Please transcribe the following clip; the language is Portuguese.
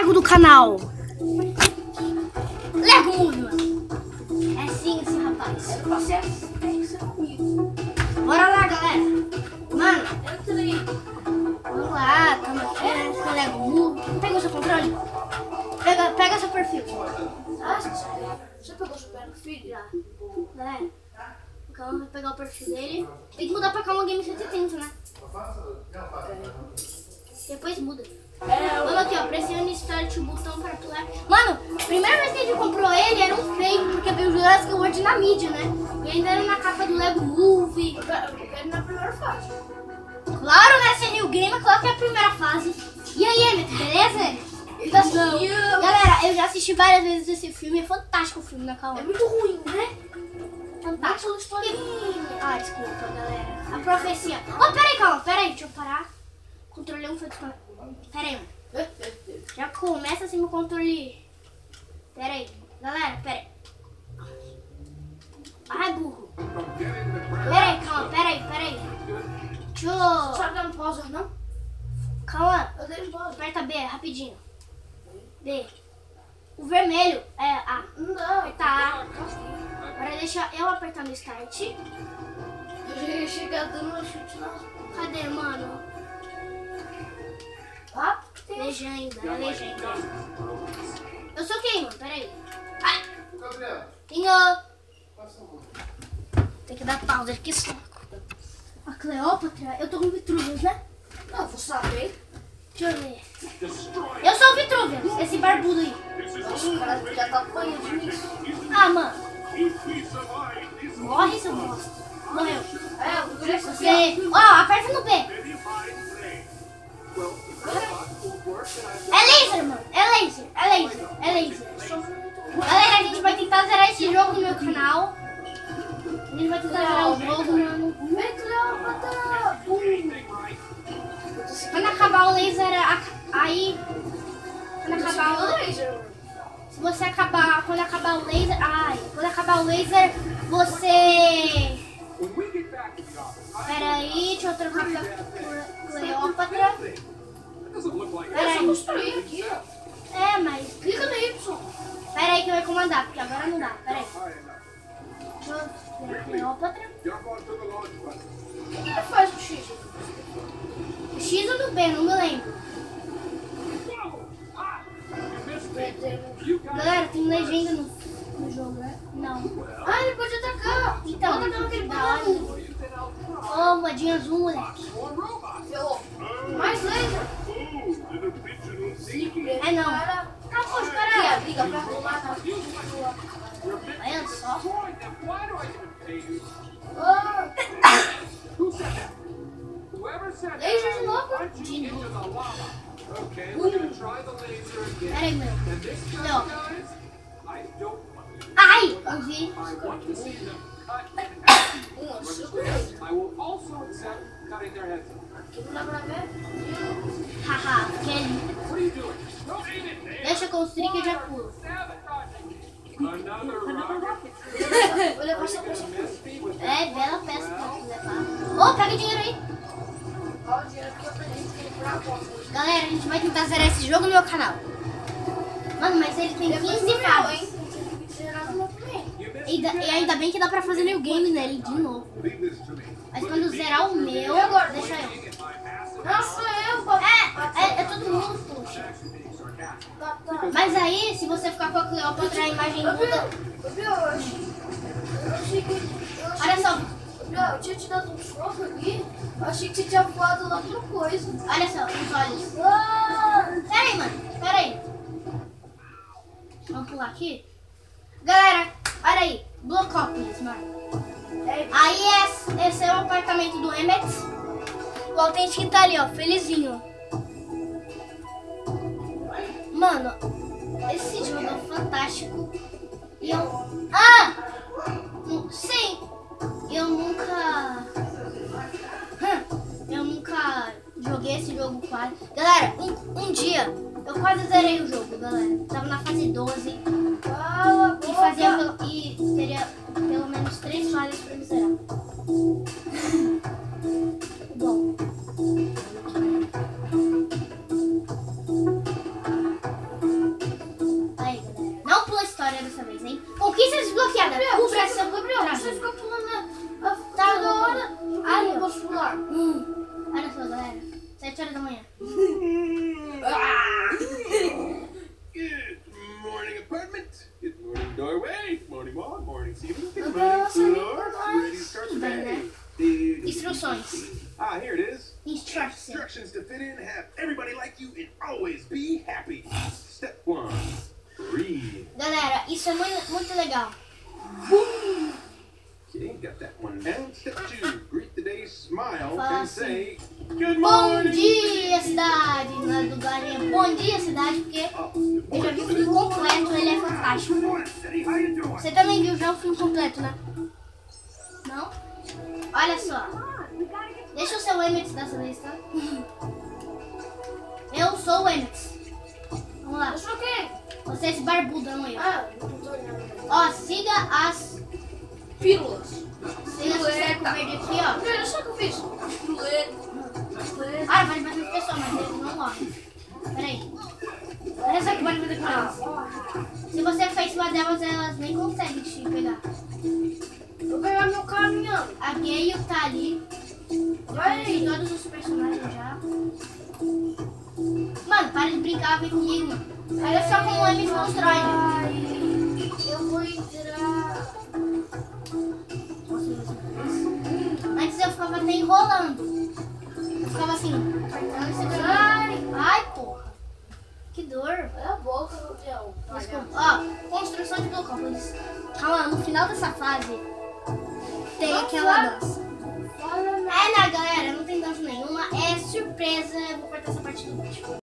Lego do canal. Lego Movie, mano. É sim, sim, rapaz. O processo tem que ser comigo. Bora lá, galera. Mano, vamos lá. Tamo aqui, né? Com o Lego Movie. Pega o seu controle. Pega, pega seu perfil. Ah, você Você pegou o super filho? Já. Galera, o Calma vai pegar o perfil dele. Tem que mudar pra Calma Game 170, né? Depois muda. É, pressione start o botão para pular. Mano, a primeira vez que a gente comprou ele era um fake, porque veio o Jurassic World na mídia, né? E ainda era na capa do Lego Movie. eu quero na primeira fase. Claro, né? Se é New Game, claro que é a primeira fase. E aí, Emmett, beleza? Então, Galera, eu já assisti várias vezes esse filme. É fantástico o filme na é calma. muito ruim, né? Fantástico. Ah, desculpa, galera. A profecia. Oh, peraí, calma, peraí, deixa eu parar. Controle 1 foi disparado. Peraí, mano. Já começa assim meu controle. Pera aí. Galera, pera aí. Ai, burro. Pera aí, calma, pera aí, pera aí. Deixa eu... Sabe dar um pausa, não? Calma, Eu dei pausa. aperta B, rapidinho. B. O vermelho é A. Não dá. Tá. Agora deixa eu apertar no start. Eu já ia chegar dando um chute na... Cadê, mano? Ah, tem Legenda, é legenda. Eu sou quem, mano? Pera aí. Ai, Tenho... Tem que dar pausa, que saco. A Cleópatra, eu tô com Vitruvius, né? Não, vou saber. Deixa eu ver. Eu sou o Vitruvius, esse barbudo aí. Nossa, o cara já tá apanhando de mim. Ah, mano. Morre, seu bosta. Morreu. É, o Você... Ó, aperta no B. É laser, mano. É laser. É laser. É laser. Galera, a gente vai tentar zerar esse jogo no meu canal. A gente vai tentar zerar o jogo, mano. Quando acabar o laser, aí... Quando acabar o... laser. Se você acabar, quando acabar o laser, ai, quando acabar o laser, você, pera aí, deixa eu trocar pra Cleópatra. Pera Eu só aí, construí aqui, ó. é, mas, Clica no Y. pera aí que eu vou comandar, porque agora não dá, pera aí. Deixa eu ver a Cleópatra. O que que faz o X? O X ou no B, não me lembro. Galera, tem legenda no, no jogo, né? Não. Ah, ele pode atacar. Então, Manda pelo aquele botão. Moedinha azul, moleque. Ferrou. Mais laser. É não. Poxa, aqui, caralho. a briga pra rolar na Olha só. Laser de novo? De novo. Okay, Uh. we're gonna try the laser again. Pera aí, meu. Não. Ai, eu vi. I will also accept cutting their heads off. Haha, Kelly. Eu que eu já pulo. Sabotaging. Another rocket. Vou levar essa with É, bela peça pra tu levar. Ô, pega dinheiro aí. O dinheiro eu que. Galera, a gente vai tentar zerar esse jogo no meu canal. Mano, mas ele tem 15 Depois fases. hein? Tem que gerar no meu também. You missed E, e ainda bem que dá pra fazer new game nele de novo. Mas quando zerar o meu, deixa Mas aí, se você ficar com a Cleópatra, a imagem muda. eu vi hoje. Eu achei que. Eu achei Olha só, que- Não, eu tinha te dado um soco aqui. Eu achei que você tinha voado lá pro coisa. olha só, os olhos. Ah, Pera aí, mano. Pera aí. Vamos pular aqui? Galera, olha aí. Blocópolis, mano. é, Aí esse, esse é o apartamento do Emmett. O Authentic tá ali, ó, felizinho. Mano, esse jogo é fantástico. E eu... Ah! Ah, here it is. Instructions. Instructions to fit in, have everybody like you, and always be happy. Step one, breathe. Galera, isso é muito, muito legal. Okay, got that one down. Step two, greet the day, smile, Fala and assim. say, Good Bom morning. dia, cidade! Não é do galinha. Bom dia, cidade, porque Oh, eu já vi o filme completo, ele é fantástico. Você também viu já o filme completo, né? Não? Olha só. Deixa eu ser o Emmett dessa vez, tá? Eu sou o Emmett. Vamos lá. Eu sou quem? Você é esse barbudo, não eu. Ah, não tô olhando. Ó, siga as. Pílulas. Siga esse cerco verde aqui, ó. Olha só o que eu fiz. Chuleta. Ah, pode bater nas pessoas, mas eles não morrem. Peraí. Olha só que pode fazer com elas. Se você ficar em cima delas, elas nem conseguem te pegar. Vou pegar meu caminhão. A Gale tá ali. Todos os personagens já. Mano, para de brincar, vem comigo. Olha só como o Emmett constrói. né? Eu vou entrar. Antes eu ficava até enrolando. Eu ficava assim. Ai, Ai, porra. Que dor. olha a boca. Desculpa. Ó, construção de Blocópolis. Calma, no final dessa fase tem aquela dança. Fala, É, não, galera, surpresa. Vou cortar essa parte do vídeo.